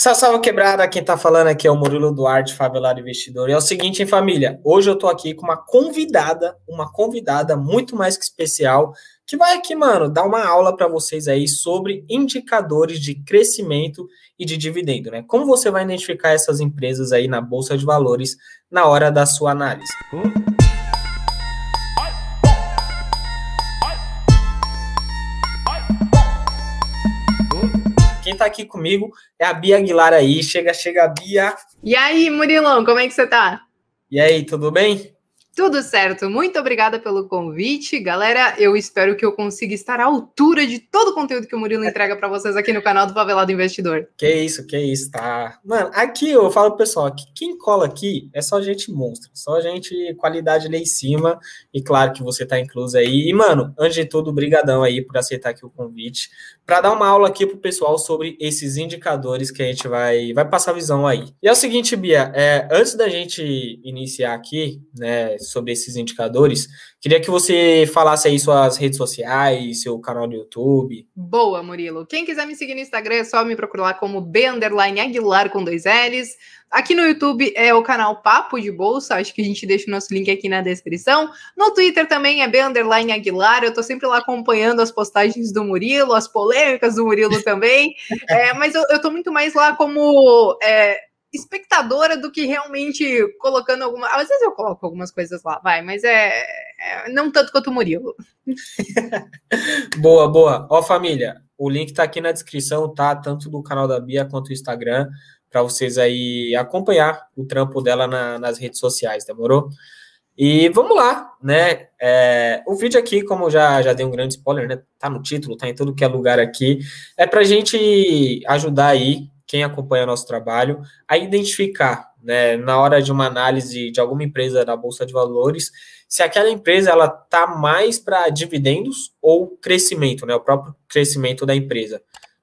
Salve, salve quebrada, quem tá falando aqui é o Murilo Duarte, Favelado Investidor. E é o seguinte, hein, família, hoje eu tô aqui com uma convidada, uma convidada muito mais que especial, que vai aqui, mano, dar uma aula para vocês aí sobre indicadores de crescimento e de dividendo, né? Como você vai identificar essas empresas aí na bolsa de valores na hora da sua análise. Uh. Quem tá aqui comigo é a Bia Aguilar aí. Chega, chega, Bia. E aí, Murilão, como é que você tá? E aí, tudo bem? Tudo certo, muito obrigada pelo convite. Galera, eu espero que eu consiga estar à altura de todo o conteúdo que o Murilo entrega para vocês aqui no canal do Favelado Investidor. Que isso, que isso, tá. Mano, aqui eu falo pro pessoal que quem cola aqui é só gente monstro, só gente qualidade lá em cima, e claro que você tá incluso aí. E, mano, antes de tudo, brigadão aí por aceitar aqui o convite, para dar uma aula aqui pro pessoal sobre esses indicadores que a gente vai, vai passar visão aí. E é o seguinte, Bia, é, antes da gente iniciar aqui, né, sobre esses indicadores. Queria que você falasse aí suas redes sociais, seu canal no YouTube. Boa, Murilo. Quem quiser me seguir no Instagram é só me procurar como B Aguilar com dois L's. Aqui no YouTube é o canal Papo de Bolsa, acho que a gente deixa o nosso link aqui na descrição. No Twitter também é B Aguilar, eu tô sempre lá acompanhando as postagens do Murilo, as polêmicas do Murilo também. é, mas eu, eu tô muito mais lá como. É, espectadora do que realmente colocando alguma. Às vezes eu coloco algumas coisas lá, vai, mas é, é não tanto quanto o Murilo. boa, boa. Ó, família, o link tá aqui na descrição, tá? Tanto do canal da Bia quanto do Instagram, para vocês aí acompanhar o trampo dela na, nas redes sociais, demorou? E vamos lá, né? É, o vídeo aqui, como já, já dei um grande spoiler, né? Tá no título, tá em todo que é lugar aqui. É pra gente ajudar aí quem acompanha nosso trabalho, a identificar, né, na hora de uma análise de alguma empresa da Bolsa de Valores, se aquela empresa ela tá mais para dividendos ou crescimento, né, o próprio crescimento da empresa.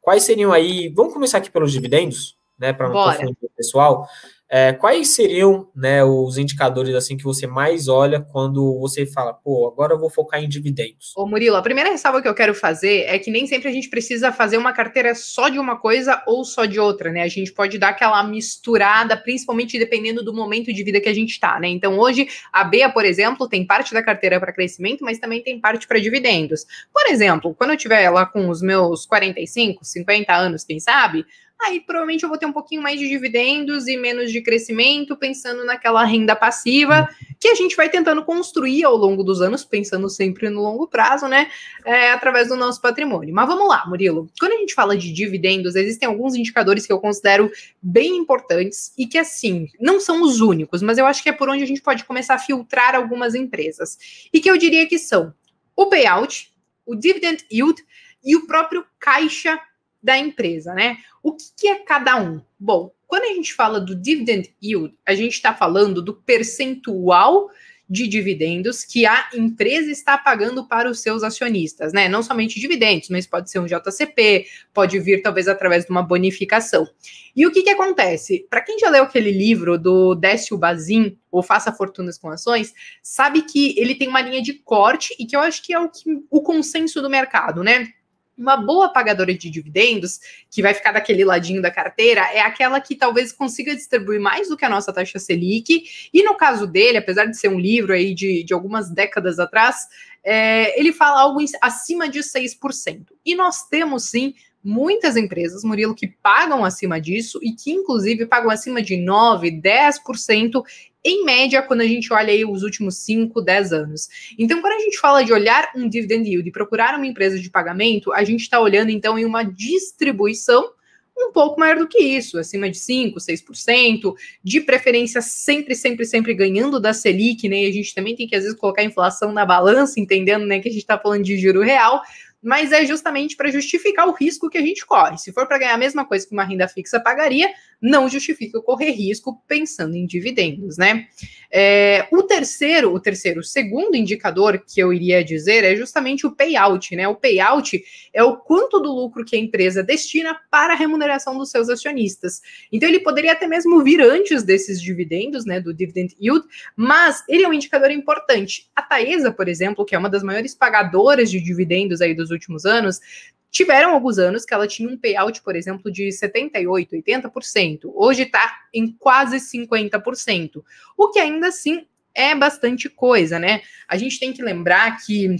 Quais seriam aí, vamos começar aqui pelos dividendos, né, para não confundir o pessoal. É, quais seriam né, os indicadores assim que você mais olha quando você fala, pô, agora eu vou focar em dividendos? Ô Murilo, a primeira ressalva que eu quero fazer é que nem sempre a gente precisa fazer uma carteira só de uma coisa ou só de outra, né? A gente pode dar aquela misturada, principalmente dependendo do momento de vida que a gente está, né? Então hoje a BEA, por exemplo, tem parte da carteira para crescimento, mas também tem parte para dividendos. Por exemplo, quando eu tiver lá com os meus 45, 50 anos, quem sabe, aí provavelmente eu vou ter um pouquinho mais de dividendos e menos de crescimento, pensando naquela renda passiva que a gente vai tentando construir ao longo dos anos, pensando sempre no longo prazo, né? É, através do nosso patrimônio. Mas vamos lá, Murilo. Quando a gente fala de dividendos, existem alguns indicadores que eu considero bem importantes e que, assim, não são os únicos, mas eu acho que é por onde a gente pode começar a filtrar algumas empresas. E que eu diria que são o payout, o dividend yield e o próprio caixa da empresa, né? O que, que, é cada um? Bom, quando a gente fala do dividend yield, a gente está falando do percentual de dividendos que a empresa está pagando para os seus acionistas, né? Não somente dividendos, mas pode ser um JCP, pode vir talvez através de uma bonificação. E o que, que acontece? Para quem já leu aquele livro do Décio Bazin, ou Faça Fortunas com Ações, sabe que ele tem uma linha de corte e que eu acho que é o, que, o consenso do mercado, né? Uma boa pagadora de dividendos, que vai ficar daquele ladinho da carteira, é aquela que talvez consiga distribuir mais do que a nossa taxa Selic. E no caso dele, apesar de ser um livro aí de, de algumas décadas atrás, é, ele fala algo acima de 6%. E nós temos sim muitas empresas, Murilo, que pagam acima disso e que, inclusive, pagam acima de 9%, 10% em média, quando a gente olha aí os últimos 5, 10 anos. Então, quando a gente fala de olhar um dividend yield e procurar uma empresa de pagamento, a gente está olhando, então, em uma distribuição um pouco maior do que isso, acima de 5%, 6%, de preferência sempre, sempre, sempre ganhando da Selic, né? E a gente também tem que, às vezes, colocar a inflação na balança, entendendo né, que a gente está falando de juro real, mas é justamente para justificar o risco que a gente corre. Se for para ganhar a mesma coisa que uma renda fixa pagaria, não justifica correr risco pensando em dividendos, né? É, o terceiro, o terceiro, o segundo indicador que eu iria dizer é justamente o payout, né? O payout é o quanto do lucro que a empresa destina para a remuneração dos seus acionistas. Então ele poderia até mesmo vir antes desses dividendos, né? Do dividend yield, mas ele é um indicador importante. A Taesa, por exemplo, que é uma das maiores pagadoras de dividendos aí dos últimos anos, Tiveram alguns anos que ela tinha um payout, por exemplo, de 78%, 80%. Hoje está em quase 50%. O que ainda assim é bastante coisa, né? A gente tem que lembrar que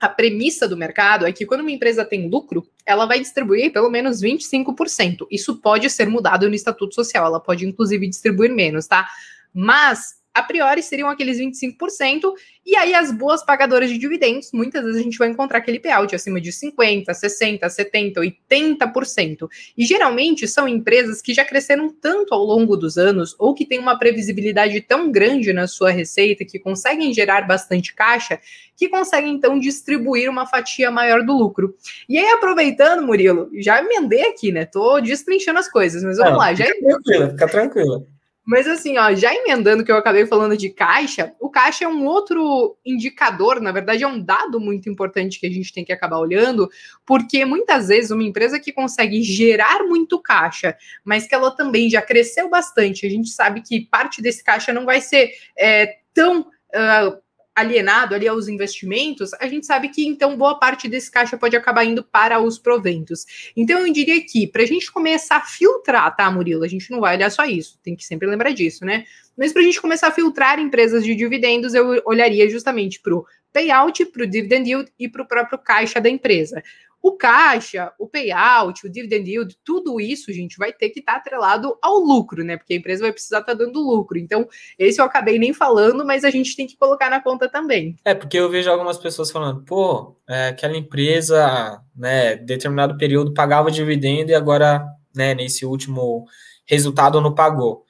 a premissa do mercado é que quando uma empresa tem lucro, ela vai distribuir pelo menos 25%. Isso pode ser mudado no estatuto social, ela pode inclusive distribuir menos, tá? Mas a priori seriam aqueles 25%, e aí as boas pagadoras de dividendos, muitas vezes a gente vai encontrar aquele payout acima de 50%, 60%, 70%, 80%. E geralmente são empresas que já cresceram tanto ao longo dos anos, ou que têm uma previsibilidade tão grande na sua receita, que conseguem gerar bastante caixa, que conseguem então distribuir uma fatia maior do lucro. E aí, aproveitando, Murilo, já emendei aqui, né? Tô destrinchando as coisas, mas vamos Não, lá. Já... Fica tranquila, fica tranquila. Mas assim, ó, já emendando que eu acabei falando de caixa, o caixa é um outro indicador, na verdade é um dado muito importante que a gente tem que acabar olhando, porque muitas vezes uma empresa que consegue gerar muito caixa, mas que ela também já cresceu bastante, a gente sabe que parte desse caixa não vai ser é, tão uh, alienado ali aos investimentos, a gente sabe que então boa parte desse caixa pode acabar indo para os proventos. Então eu diria que para a gente começar a filtrar, tá, Murilo? A gente não vai olhar só isso, tem que sempre lembrar disso, né? Mas para a gente começar a filtrar empresas de dividendos, eu olharia justamente para o payout, para o dividend yield e para o próprio caixa da empresa. O caixa, o payout, o dividend yield, tudo isso, gente, vai ter que estar tá atrelado ao lucro, né? Porque a empresa vai precisar estar tá dando lucro. Então, esse eu acabei nem falando, mas a gente tem que colocar na conta também. É, porque eu vejo algumas pessoas falando, pô, é, aquela empresa, né, determinado período pagava dividendo e agora, né, nesse último resultado não pagou.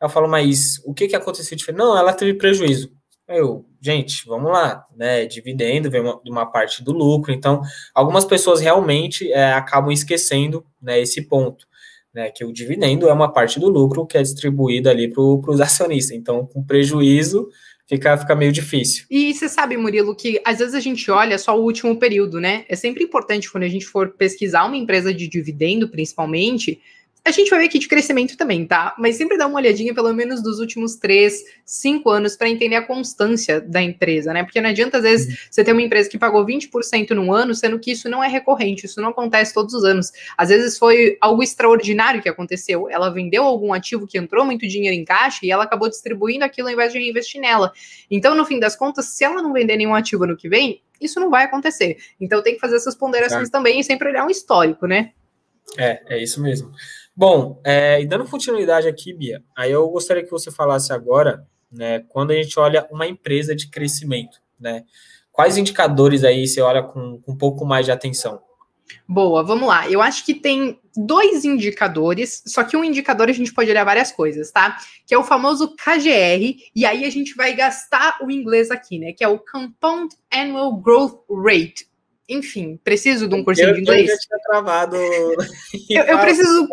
Eu falo, mas o que que aconteceu? Não, ela teve prejuízo. Eu, gente, vamos lá, né? Dividendo vem de uma parte do lucro, então algumas pessoas realmente é, acabam esquecendo né, esse ponto, né? Que o dividendo é uma parte do lucro que é distribuída ali para os acionistas. Então, com prejuízo, fica, fica meio difícil. E você sabe, Murilo, que às vezes a gente olha só o último período, né? É sempre importante quando a gente for pesquisar uma empresa de dividendo, principalmente a gente vai ver aqui de crescimento também, tá? Mas sempre dá uma olhadinha, pelo menos dos últimos três, cinco anos, para entender a constância da empresa, né? Porque não adianta, às vezes, uhum. você ter uma empresa que pagou 20% num ano, sendo que isso não é recorrente, isso não acontece todos os anos. Às vezes foi algo extraordinário que aconteceu. Ela vendeu algum ativo que entrou muito dinheiro em caixa e ela acabou distribuindo aquilo ao invés de investir nela. Então, no fim das contas, se ela não vender nenhum ativo no que vem, isso não vai acontecer. Então, tem que fazer essas ponderações é. também e sempre olhar um histórico, né? É, é isso mesmo. Bom, é, e dando continuidade aqui, Bia, aí eu gostaria que você falasse agora, né, quando a gente olha uma empresa de crescimento, né, quais indicadores aí você olha com, com um pouco mais de atenção? Boa, vamos lá. Eu acho que tem dois indicadores, só que um indicador a gente pode olhar várias coisas, tá? Que é o famoso KGR, e aí a gente vai gastar o inglês aqui, né? Que é o Compound Annual Growth Rate, enfim, preciso de um cursinho eu, de inglês. Eu já tinha travado. eu, eu preciso.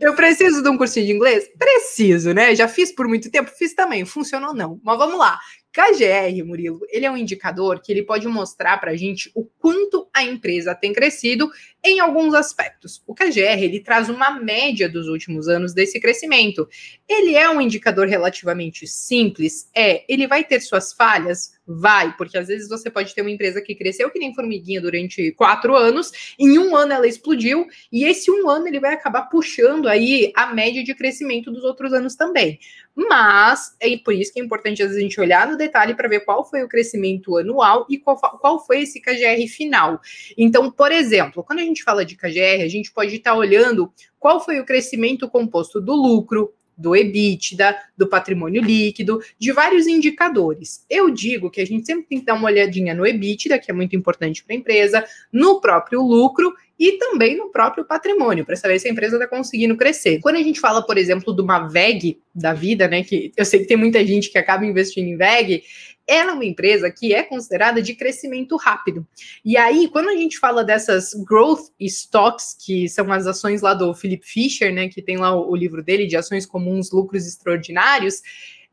eu preciso de um cursinho de inglês? Preciso, né? Já fiz por muito tempo, fiz também, funcionou não. Mas vamos lá. KGR, Murilo, ele é um indicador que ele pode mostrar para a gente o quanto a empresa tem crescido em alguns aspectos. O KGR ele traz uma média dos últimos anos desse crescimento. Ele é um indicador relativamente simples, é. Ele vai ter suas falhas, vai, porque às vezes você pode ter uma empresa que cresceu que nem formiguinha durante quatro anos, em um ano ela explodiu e esse um ano ele vai acabar puxando aí a média de crescimento dos outros anos também. Mas é por isso que é importante às vezes a gente olhar no detalhe para ver qual foi o crescimento anual e qual, qual foi esse KGR final. Então, por exemplo, quando a gente fala de KGR, a gente pode estar tá olhando qual foi o crescimento composto do lucro, do EBITDA, do patrimônio líquido, de vários indicadores. Eu digo que a gente sempre tem que dar uma olhadinha no EBITDA, que é muito importante para a empresa, no próprio lucro e também no próprio patrimônio, para saber se a empresa está conseguindo crescer. Quando a gente fala, por exemplo, de uma VEG da vida, né, que eu sei que tem muita gente que acaba investindo em VEG, ela é uma empresa que é considerada de crescimento rápido. E aí, quando a gente fala dessas growth stocks, que são as ações lá do Philip Fisher, né, que tem lá o, livro dele de ações comuns, lucros extraordinários,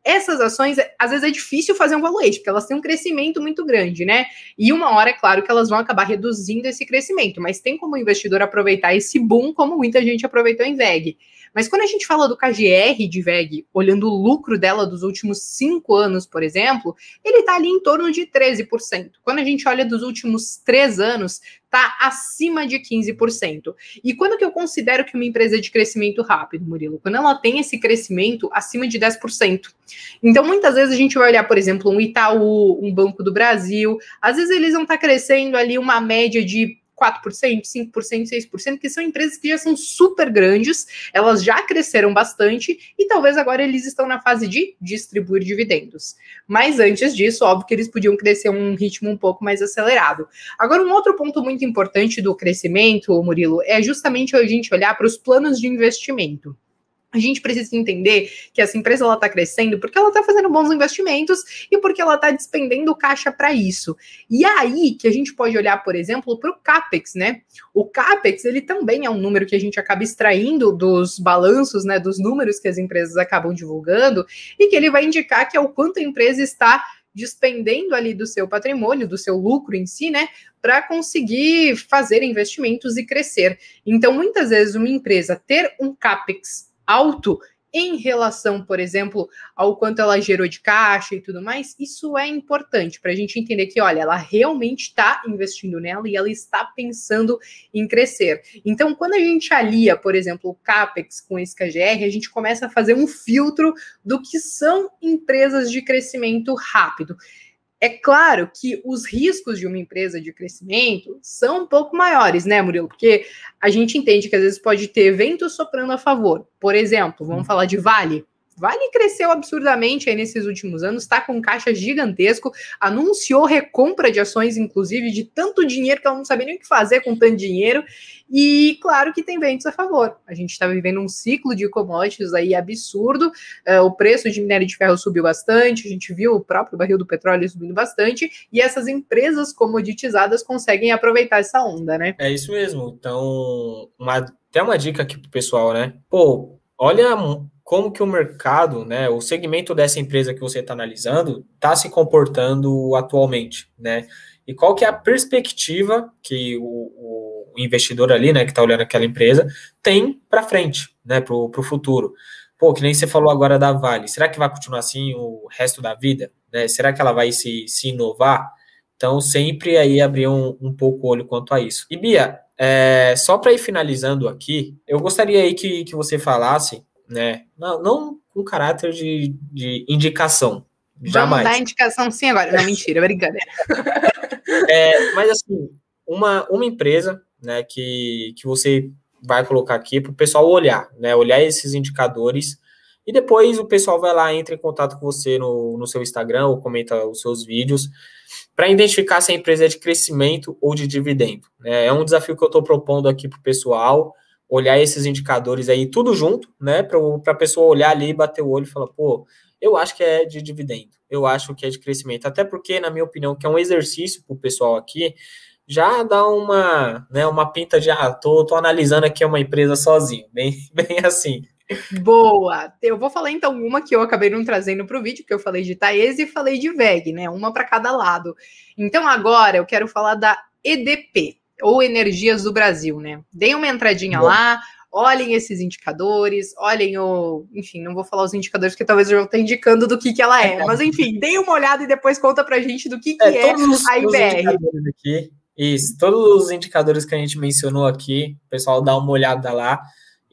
essas ações, às vezes é difícil fazer um valuation, porque elas têm um crescimento muito grande, né? E uma hora, é claro, que elas vão acabar reduzindo esse crescimento, mas tem como o investidor aproveitar esse boom, como muita gente aproveitou em VEG. Mas quando a gente fala do KGR de VEG, olhando o lucro dela dos últimos cinco anos, por exemplo, ele está ali em torno de 13%. Quando a gente olha dos últimos três anos, está acima de 15%. E quando que eu considero que uma empresa é de crescimento rápido, Murilo? Quando ela tem esse crescimento acima de 10%. Então, muitas vezes a gente vai olhar, por exemplo, um Itaú, um Banco do Brasil, às vezes eles vão estar tá crescendo ali uma média de 4%, 5%, 6%, que são empresas que já são super grandes, elas já cresceram bastante e talvez agora eles estão na fase de distribuir dividendos. Mas antes disso, óbvio que eles podiam crescer um ritmo um pouco mais acelerado. Agora, um outro ponto muito importante do crescimento, Murilo, é justamente a gente olhar para os planos de investimento a gente precisa entender que essa empresa ela está crescendo porque ela está fazendo bons investimentos e porque ela está despendendo caixa para isso. E é aí que a gente pode olhar, por exemplo, para o capex, né? O capex ele também é um número que a gente acaba extraindo dos balanços, né? Dos números que as empresas acabam divulgando e que ele vai indicar que é o quanto a empresa está despendendo ali do seu patrimônio, do seu lucro em si, né, para conseguir fazer investimentos e crescer. Então, muitas vezes uma empresa ter um capex alto em relação, por exemplo, ao quanto ela gerou de caixa e tudo mais, isso é importante para a gente entender que, olha, ela realmente está investindo nela e ela está pensando em crescer. Então, quando a gente alia, por exemplo, o CAPEX com esse KGR, a gente começa a fazer um filtro do que são empresas de crescimento rápido. É claro que os riscos de uma empresa de crescimento são um pouco maiores, né, Murilo? Porque a gente entende que às vezes pode ter eventos soprando a favor. Por exemplo, vamos hum. falar de Vale. Vale cresceu absurdamente aí nesses últimos anos, está com caixa gigantesco, anunciou recompra de ações, inclusive, de tanto dinheiro que ela não sabia nem o que fazer com tanto dinheiro. E claro que tem ventos a favor. A gente está vivendo um ciclo de commodities aí absurdo. Uh, o preço de minério de ferro subiu bastante, a gente viu o próprio barril do petróleo subindo bastante, e essas empresas comoditizadas conseguem aproveitar essa onda, né? É isso mesmo. Então, uma, até uma dica aqui pro pessoal, né? Pô, olha como que o mercado, né, o segmento dessa empresa que você está analisando, está se comportando atualmente, né? E qual que é a perspectiva que o, o investidor ali, né, que está olhando aquela empresa, tem para frente, né, para o futuro. Pô, que nem você falou agora da Vale, será que vai continuar assim o resto da vida? Né? Será que ela vai se, se inovar? Então, sempre aí abrir um, um pouco o olho quanto a isso. E Bia, é, só para ir finalizando aqui, eu gostaria aí que, que você falasse né? Não, não com caráter de, de indicação. Jamais. Vamos dar indicação sim agora. Não, mentira, brincadeira. é, mas assim, uma, uma empresa né, que, que você vai colocar aqui para o pessoal olhar, né? Olhar esses indicadores e depois o pessoal vai lá, entra em contato com você no, no seu Instagram ou comenta os seus vídeos para identificar se a empresa é de crescimento ou de dividendo. Né? É um desafio que eu estou propondo aqui para o pessoal olhar esses indicadores aí tudo junto, né? Para a pessoa olhar ali bater o olho e falar, pô, eu acho que é de dividendo, eu acho que é de crescimento. Até porque, na minha opinião, que é um exercício para o pessoal aqui, já dá uma, né, uma pinta de, ah, tô, tô analisando aqui uma empresa sozinho, bem, bem assim. Boa! Eu vou falar então uma que eu acabei não trazendo para o vídeo, que eu falei de Taese e falei de VEG, né? Uma para cada lado. Então agora eu quero falar da EDP ou Energias do Brasil, né? Deem uma entradinha Bom. lá, olhem esses indicadores, olhem o. Enfim, não vou falar os indicadores, porque talvez eu já esteja indicando do que, que ela é. Mas enfim, deem uma olhada e depois conta pra gente do que, que é, é os, a IBR. Aqui, isso, todos os indicadores que a gente mencionou aqui, o pessoal dá uma olhada lá.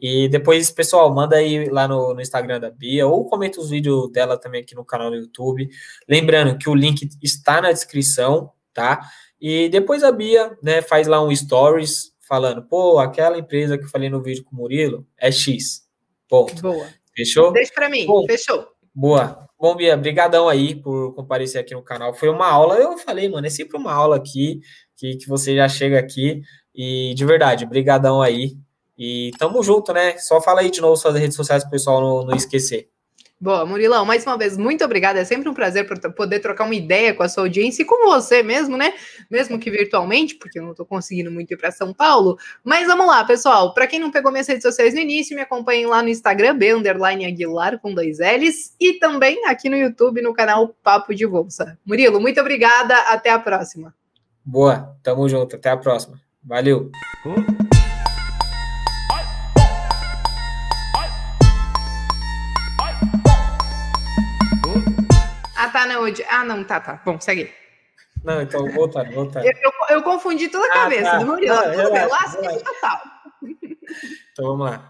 E depois, pessoal, manda aí lá no, no, Instagram da Bia ou comenta os vídeos dela também aqui no canal do YouTube. Lembrando que o link está na descrição, tá? E depois a Bia, né, faz lá um stories falando, pô, aquela empresa que eu falei no vídeo com o Murilo é X. Ponto. Boa. Fechou? Deixa para mim. Bom, Fechou. Boa. Bom, Bia, brigadão aí por comparecer aqui no canal. Foi uma aula, eu falei, mano, é sempre uma aula aqui, que, que você já chega aqui. E de verdade, brigadão aí. E tamo junto, né? Só fala aí de novo suas redes sociais pro pessoal não, não esquecer. Boa, Murilão, mais uma vez, muito obrigada. É sempre um prazer poder trocar uma ideia com a sua audiência e com você mesmo, né? Mesmo que virtualmente, porque eu não estou conseguindo muito ir para São Paulo. Mas vamos lá, pessoal. Para quem não pegou minhas redes sociais no início, me acompanhem lá no Instagram, B Aguilar com dois L's, e também aqui no YouTube, no canal Papo de Bolsa. Murilo, muito obrigada. Até a próxima. Boa, tamo junto. Até a próxima. Valeu. Uh. Tá, não. Ah, não, tá, tá. Bom, segue. Não, então, voltando, voltando. Eu, eu, eu confundi toda a ah, cabeça tá. do Murilo. Não, Tudo relaxa, bem, total. Então, vamos lá.